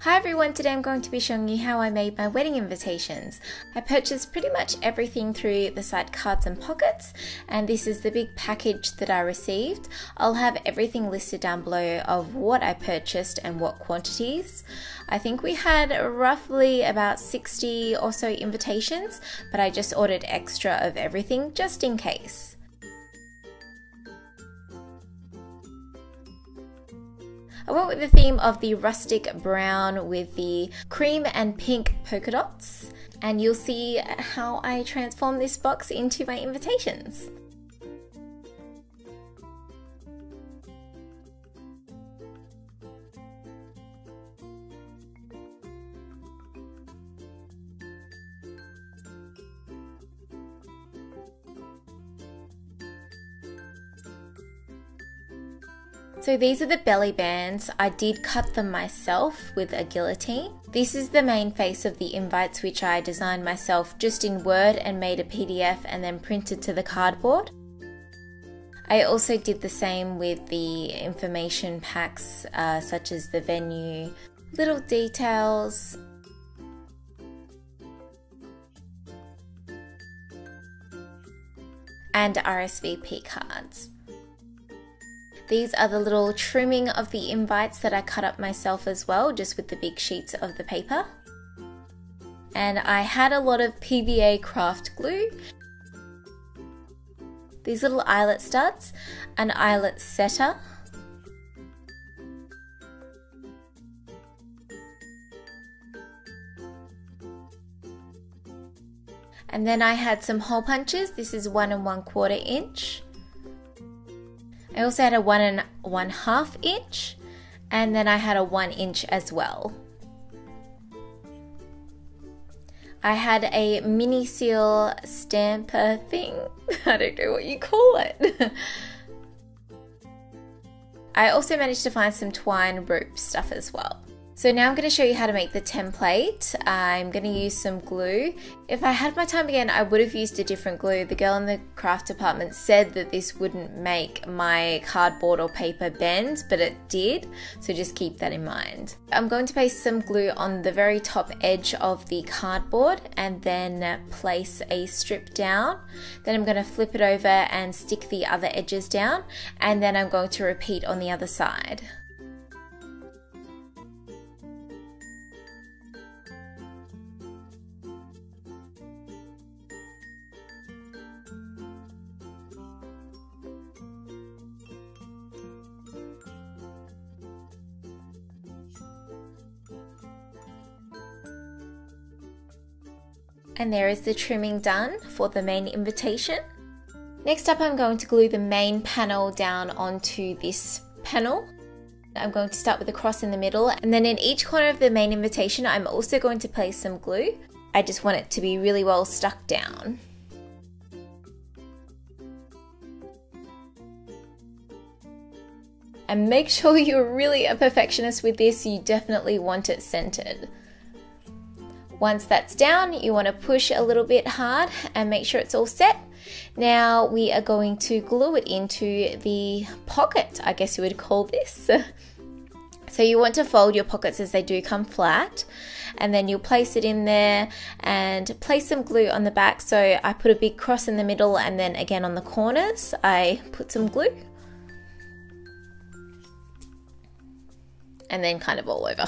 Hi everyone, today I'm going to be showing you how I made my wedding invitations. I purchased pretty much everything through the site Cards and Pockets and this is the big package that I received. I'll have everything listed down below of what I purchased and what quantities. I think we had roughly about 60 or so invitations, but I just ordered extra of everything just in case. I went with the theme of the rustic brown with the cream and pink polka dots and you'll see how I transform this box into my invitations. So these are the belly bands. I did cut them myself with a guillotine. This is the main face of the invites which I designed myself just in Word and made a PDF and then printed to the cardboard. I also did the same with the information packs uh, such as the venue, little details, and RSVP cards. These are the little trimming of the invites that I cut up myself as well, just with the big sheets of the paper. And I had a lot of PVA craft glue. These little eyelet studs, an eyelet setter, And then I had some hole punches. This is one and one quarter inch. I also had a one and one half inch and then I had a one inch as well. I had a mini seal stamper thing. I don't know what you call it. I also managed to find some twine rope stuff as well. So now I'm going to show you how to make the template. I'm going to use some glue. If I had my time again, I would have used a different glue. The girl in the craft department said that this wouldn't make my cardboard or paper bend, but it did. So just keep that in mind. I'm going to paste some glue on the very top edge of the cardboard and then place a strip down. Then I'm going to flip it over and stick the other edges down. And then I'm going to repeat on the other side. And there is the trimming done for the main invitation. Next up, I'm going to glue the main panel down onto this panel. I'm going to start with a cross in the middle and then in each corner of the main invitation, I'm also going to place some glue. I just want it to be really well stuck down. And make sure you're really a perfectionist with this, you definitely want it centered. Once that's down, you want to push a little bit hard and make sure it's all set. Now we are going to glue it into the pocket, I guess you would call this. So you want to fold your pockets as they do come flat and then you'll place it in there and place some glue on the back. So I put a big cross in the middle and then again on the corners I put some glue and then kind of all over.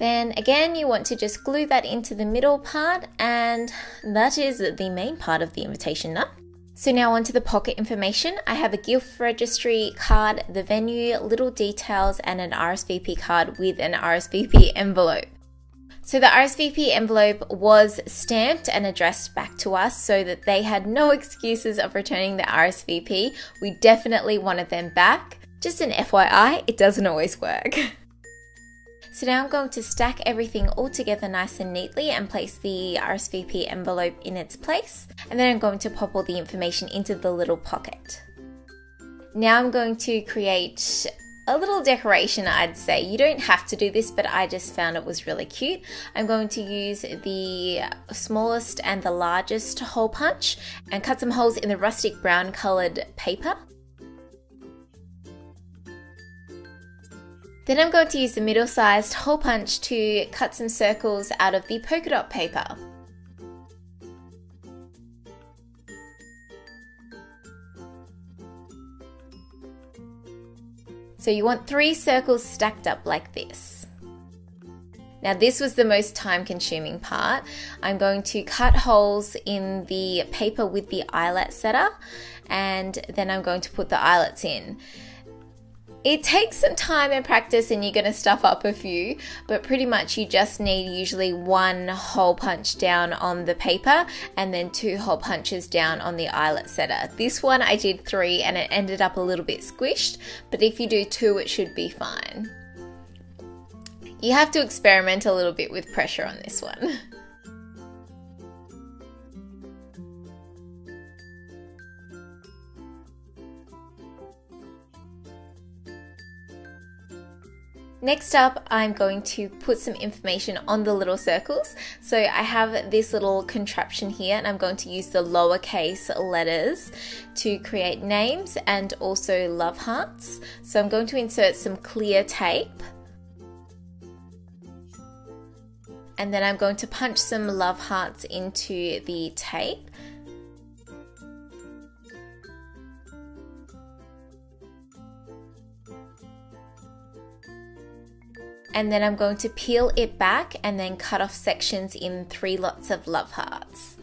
Then again, you want to just glue that into the middle part and that is the main part of the invitation now. So now onto the pocket information. I have a gift registry card, the venue, little details, and an RSVP card with an RSVP envelope. So the RSVP envelope was stamped and addressed back to us so that they had no excuses of returning the RSVP. We definitely wanted them back. Just an FYI, it doesn't always work. So now I'm going to stack everything all together nice and neatly and place the RSVP envelope in its place. And then I'm going to pop all the information into the little pocket. Now I'm going to create a little decoration, I'd say. You don't have to do this, but I just found it was really cute. I'm going to use the smallest and the largest hole punch and cut some holes in the rustic brown colored paper. Then I'm going to use the middle-sized hole punch to cut some circles out of the polka dot paper. So you want three circles stacked up like this. Now this was the most time consuming part. I'm going to cut holes in the paper with the eyelet setter and then I'm going to put the eyelets in. It takes some time and practice, and you're going to stuff up a few, but pretty much you just need usually one hole punch down on the paper and then two hole punches down on the eyelet setter. This one I did three and it ended up a little bit squished, but if you do two, it should be fine. You have to experiment a little bit with pressure on this one. Next up, I'm going to put some information on the little circles. So I have this little contraption here and I'm going to use the lowercase letters to create names and also love hearts. So I'm going to insert some clear tape. And then I'm going to punch some love hearts into the tape. And then I'm going to peel it back and then cut off sections in three lots of love hearts.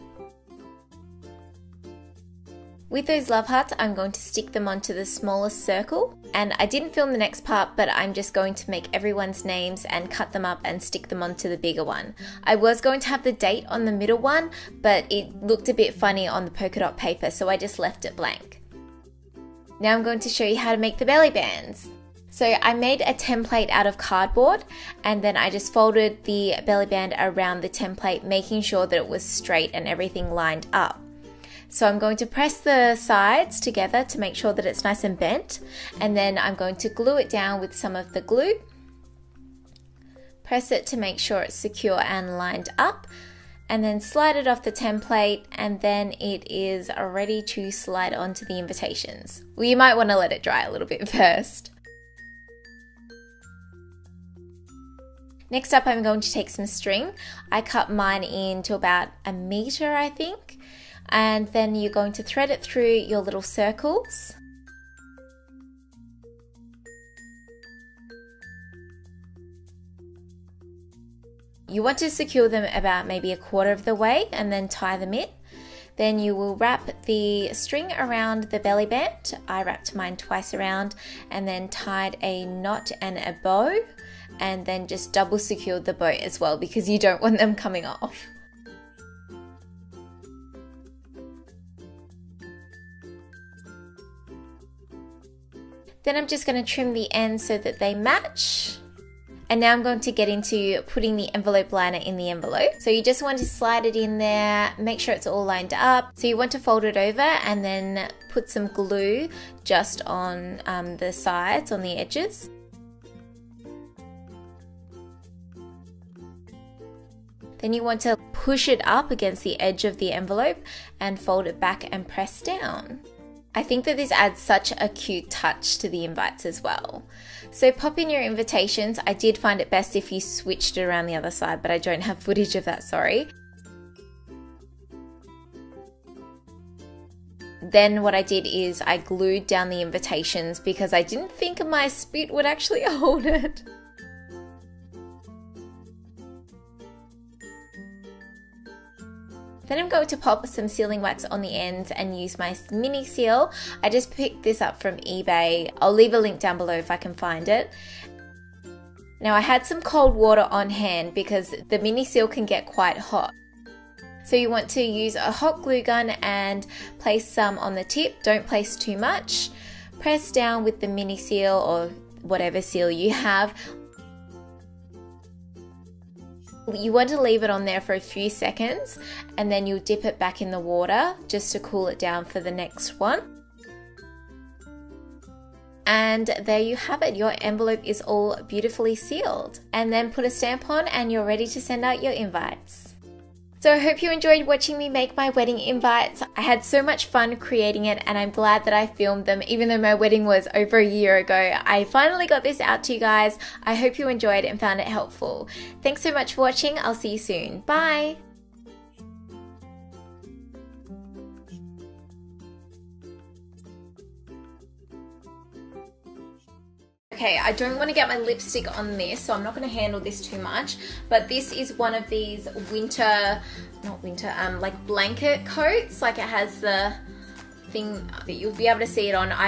With those love hearts, I'm going to stick them onto the smallest circle. And I didn't film the next part, but I'm just going to make everyone's names and cut them up and stick them onto the bigger one. I was going to have the date on the middle one, but it looked a bit funny on the polka dot paper, so I just left it blank. Now I'm going to show you how to make the belly bands. So I made a template out of cardboard and then I just folded the belly band around the template, making sure that it was straight and everything lined up. So I'm going to press the sides together to make sure that it's nice and bent and then I'm going to glue it down with some of the glue. Press it to make sure it's secure and lined up and then slide it off the template and then it is ready to slide onto the invitations. Well, you might want to let it dry a little bit first. Next up, I'm going to take some string. I cut mine into about a meter, I think. And then you're going to thread it through your little circles. You want to secure them about maybe a quarter of the way and then tie them in. Then you will wrap the string around the belly band. I wrapped mine twice around and then tied a knot and a bow and then just double secure the boat as well because you don't want them coming off. Then I'm just going to trim the ends so that they match. And now I'm going to get into putting the envelope liner in the envelope. So you just want to slide it in there, make sure it's all lined up. So you want to fold it over and then put some glue just on um, the sides, on the edges. Then you want to push it up against the edge of the envelope and fold it back and press down. I think that this adds such a cute touch to the invites as well. So pop in your invitations. I did find it best if you switched it around the other side, but I don't have footage of that, sorry. Then what I did is I glued down the invitations because I didn't think my spit would actually hold it. Then I'm going to pop some sealing wax on the ends and use my mini seal. I just picked this up from eBay. I'll leave a link down below if I can find it. Now I had some cold water on hand because the mini seal can get quite hot. So you want to use a hot glue gun and place some on the tip. Don't place too much. Press down with the mini seal or whatever seal you have you want to leave it on there for a few seconds and then you'll dip it back in the water just to cool it down for the next one. And there you have it, your envelope is all beautifully sealed. And then put a stamp on and you're ready to send out your invites. So I hope you enjoyed watching me make my wedding invites. I had so much fun creating it and I'm glad that I filmed them even though my wedding was over a year ago. I finally got this out to you guys. I hope you enjoyed and found it helpful. Thanks so much for watching. I'll see you soon. Bye! Okay, I don't want to get my lipstick on this, so I'm not going to handle this too much. But this is one of these winter, not winter, um, like blanket coats. Like it has the thing that you'll be able to see it on. I